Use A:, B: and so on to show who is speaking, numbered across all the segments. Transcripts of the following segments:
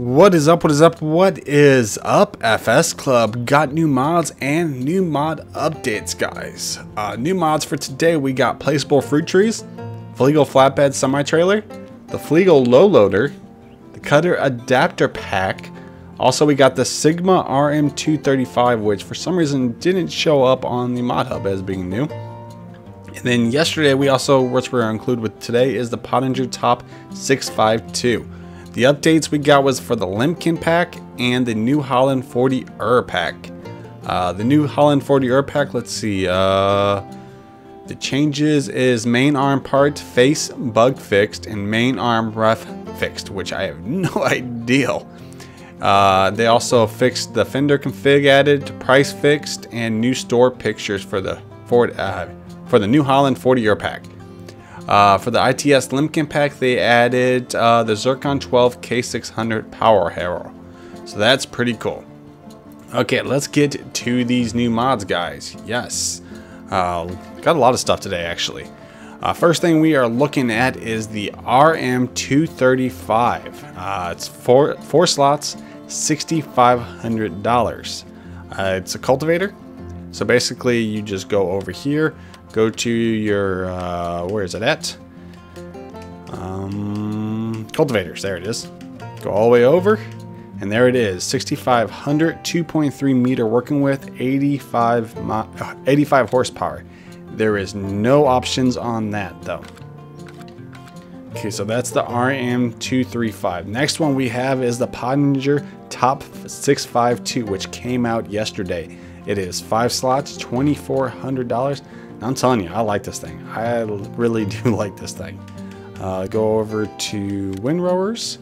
A: What is up? What is up? What is up? FS Club got new mods and new mod updates, guys. Uh, new mods for today we got placeable fruit trees, Fliegl flatbed semi trailer, the Fliegl low loader, the Cutter adapter pack. Also, we got the Sigma RM235, which for some reason didn't show up on the mod hub as being new. And then yesterday, we also, which we're include with today, is the Pottinger Top 652. The updates we got was for the Lemken pack and the New Holland 40 Ur pack. Uh, the New Holland 40 Ur pack, let's see. Uh, the changes is main arm part face bug fixed and main arm ref fixed, which I have no idea. Uh, they also fixed the fender config added, price fixed, and new store pictures for the Ford uh, for the New Holland 40 Ur pack. Uh, for the ITS Lemken pack, they added uh, the Zirkon 12 K600 Power Harrow. So that's pretty cool. Okay, let's get to these new mods, guys. Yes. Uh, got a lot of stuff today, actually. Uh, first thing we are looking at is the RM235. Uh, it's four, four slots, $6,500. Uh, it's a cultivator. So basically, you just go over here, Go to your, uh, where is it at? Um, cultivators, there it is. Go all the way over, and there it is, 6,500, 2.3 meter working with, 85, uh, 85 horsepower. There is no options on that though. Okay, so that's the RM235. Next one we have is the Pottinger Top 652, which came out yesterday. It is five slots, $2,400. I'm telling you, I like this thing. I really do like this thing. Uh, go over to Windrowers.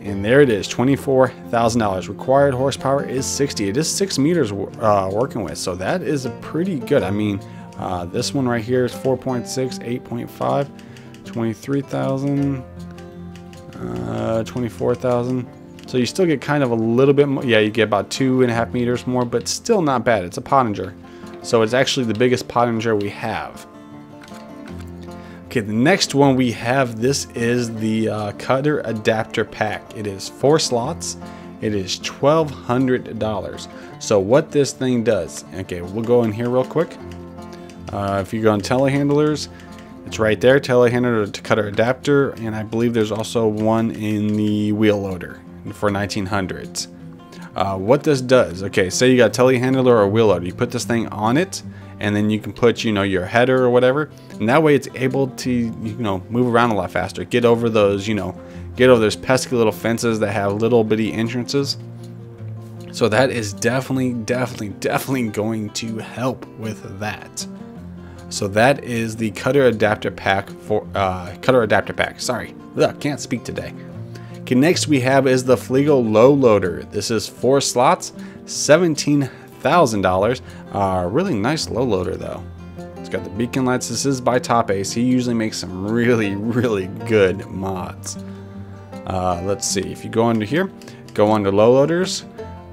A: And there it is, $24,000. Required horsepower is 60. It is 6 meters uh, working with, so that is pretty good. I mean, uh, this one right here is 4.6, 8.5, 23,000, uh, 24,000. So you still get kind of a little bit more. Yeah, you get about two and a half meters more, but still not bad. It's a Pottinger. So it's actually the biggest Pottinger we have. Okay, the next one we have, this is the uh, Cutter Adapter Pack. It is four slots. It is $1,200. So what this thing does, okay, we'll go in here real quick. Uh, if you go on telehandlers, it's right there, telehandler to cutter adapter, and I believe there's also one in the wheel loader for 1900s. Uh, what this does, okay, say you got a telehandler or a wheel loader, you put this thing on it, and then you can put, you know, your header or whatever, and that way it's able to, you know, move around a lot faster, get over those, you know, get over those pesky little fences that have little bitty entrances. So that is definitely, definitely, definitely going to help with that. So that is the cutter adapter pack for uh, cutter adapter pack. Sorry, Ugh, can't speak today. Okay, next we have is the Fliegl Low Loader. This is four slots, $17,000. Uh, really nice low loader though. It's got the beacon lights. This is by Top Ace. He usually makes some really, really good mods. Uh, let's see. If you go under here, go under low loaders.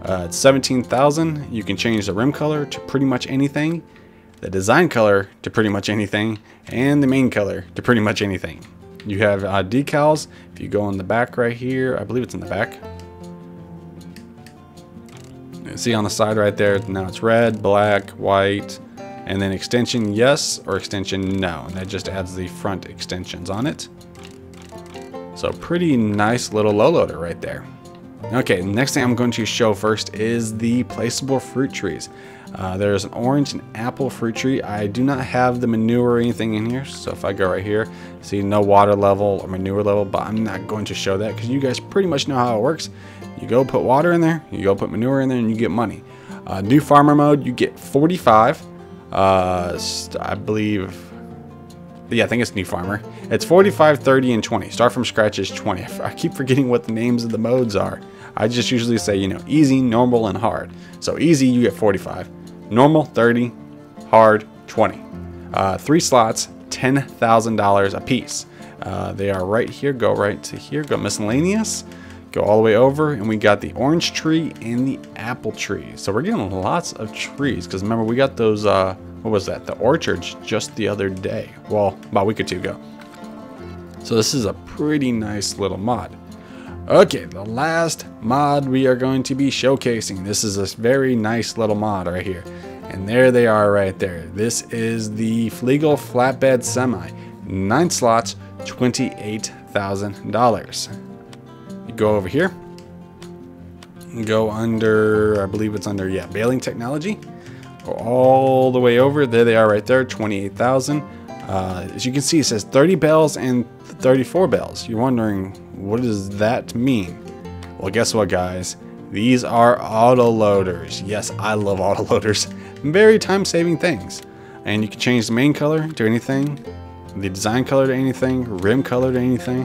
A: Uh, it's 17,000. You can change the rim color to pretty much anything, the design color to pretty much anything, and the main color to pretty much anything. You have uh, decals. If you go in the back right here, I believe it's in the back. See on the side right there, now it's red, black, white, and then extension yes or extension no. And that just adds the front extensions on it. So pretty nice little low loader right there. Okay, next thing I'm going to show first is the placeable fruit trees. Uh, there's an orange and apple fruit tree. I do not have the manure or anything in here. So if I go right here, see no water level or manure level, but I'm not going to show that because you guys pretty much know how it works. You go put water in there, you go put manure in there, and you get money. Uh, new farmer mode, you get 45. Uh, I believe, yeah, I think it's new farmer. It's 45, 30, and 20. Start from scratch is 20. I keep forgetting what the names of the modes are. I just usually say, you know, easy, normal, and hard. So easy, you get 45. Normal, 30. Hard, 20. Uh, three slots, $10,000 a piece. Uh, they are right here. Go right to here. Go miscellaneous. Go all the way over. And we got the orange tree and the apple tree. So we're getting lots of trees. Because remember, we got those, uh, what was that? The orchards just the other day. Well, about a week or two ago. So this is a pretty nice little mod. Okay, the last mod we are going to be showcasing. This is a very nice little mod right here. And there they are right there. This is the Fliegl Flatbed Semi. 9 slots, $28,000. You go over here. Go under, I believe it's under, yeah, baling technology. Go all the way over. There they are right there, 28,000. Uh, as you can see, it says 30 bells and 34 bells. You're wondering, what does that mean? Well, guess what, guys? These are autoloaders. Yes, I love autoloaders. Very time-saving things. And you can change the main color to anything, the design color to anything, rim color to anything,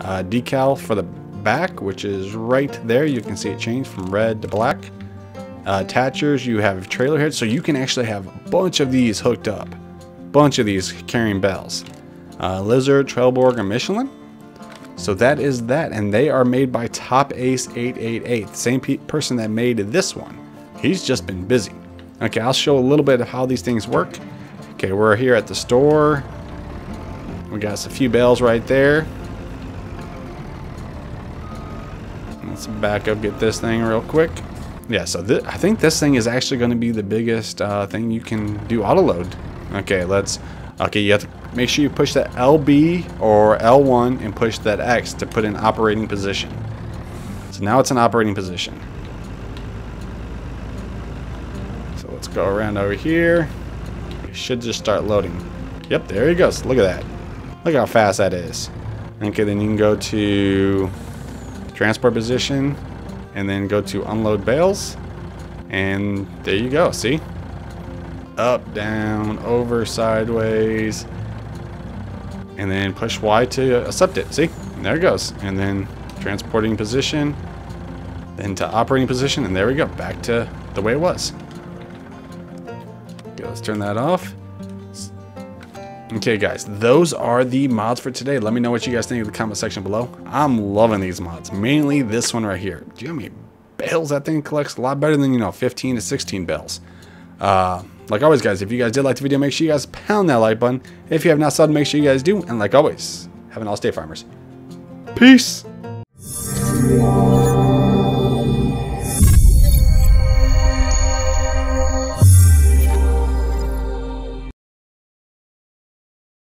A: uh, decal for the back, which is right there. You can see it change from red to black. Uh, attachers, you have trailer heads, so you can actually have a bunch of these hooked up. Bunch of these carrying bells. Uh, Lizard, Trelleborg, and Michelin. So that is that, and they are made by Top Ace 888, the same pe person that made this one. He's just been busy. Okay, I'll show a little bit of how these things work. Okay, we're here at the store. We got a few bells right there. Let's back up, get this thing real quick. Yeah, so I think this thing is actually going to be the biggest uh, thing you can do auto load. Okay, let's. Okay, you have to make sure you push that LB or L1 and push that X to put in operating position. So now it's in operating position. So let's go around over here. It should just start loading. Yep, there he goes. Look at that. Look how fast that is. Okay, then you can go to transport position and then go to unload bales. And there you go see? Up down over sideways. And then push Y to accept it see? And there it goes. And then transporting position then to operating position and there we go back to the way it was. Okay, let's turn that off Okay, guys, those are the mods for today. Let me know what you guys think in the comment section below. I'm loving these mods, mainly this one right here. Do you know how many bells that thing collects? A lot better than, you know, 15 to 16 bells. Uh, like always, guys, if you guys did like the video, make sure you guys pound that like button. If you have not subbed, make sure you guys do. And like always, have an all stay farmers. Peace.